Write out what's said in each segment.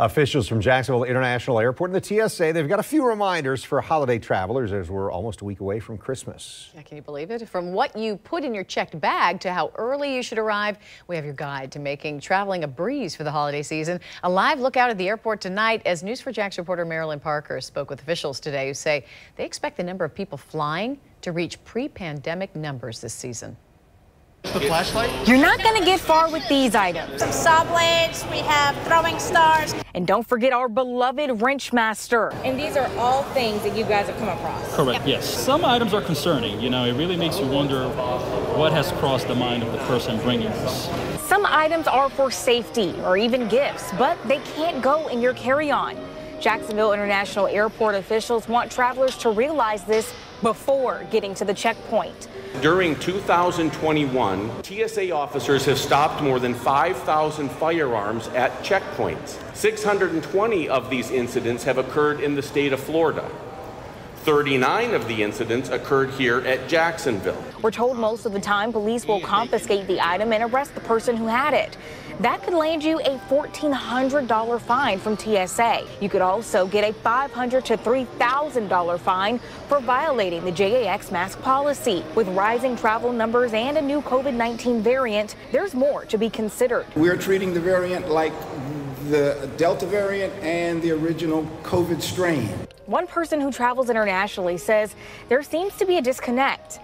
Officials from Jacksonville International Airport and the TSA, they've got a few reminders for holiday travelers as we're almost a week away from Christmas. Yeah, can you believe it? From what you put in your checked bag to how early you should arrive, we have your guide to making traveling a breeze for the holiday season. A live look out at the airport tonight as News4JAX reporter Marilyn Parker spoke with officials today who say they expect the number of people flying to reach pre-pandemic numbers this season. The flashlight? You're not going to get far with these items. Some saw blades, we have throwing stars. And don't forget our beloved wrench master. And these are all things that you guys have come across. Correct, yes. Some items are concerning. You know, it really makes you wonder what has crossed the mind of the person bringing this. Some items are for safety or even gifts, but they can't go in your carry-on. Jacksonville International Airport officials want travelers to realize this before getting to the checkpoint. During 2021, TSA officers have stopped more than 5,000 firearms at checkpoints. 620 of these incidents have occurred in the state of Florida. 39 of the incidents occurred here at Jacksonville. We're told most of the time police will confiscate the item and arrest the person who had it. That could land you a $1,400 fine from TSA. You could also get a $500 to $3,000 fine for violating the JAX mask policy. With rising travel numbers and a new COVID-19 variant, there's more to be considered. We're treating the variant like the Delta variant and the original COVID strain. One person who travels internationally says there seems to be a disconnect.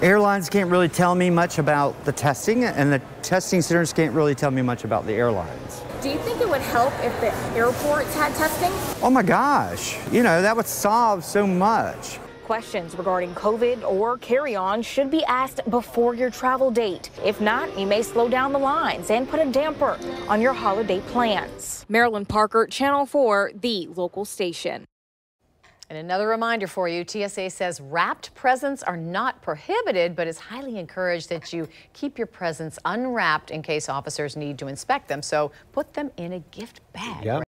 Airlines can't really tell me much about the testing, and the testing centers can't really tell me much about the airlines. Do you think it would help if the airports had testing? Oh my gosh, you know, that would solve so much. Questions regarding COVID or carry on should be asked before your travel date. If not, you may slow down the lines and put a damper on your holiday plans. Marilyn Parker, Channel 4, the local station. And another reminder for you, TSA says wrapped presents are not prohibited, but it's highly encouraged that you keep your presents unwrapped in case officers need to inspect them. So put them in a gift bag. Yeah.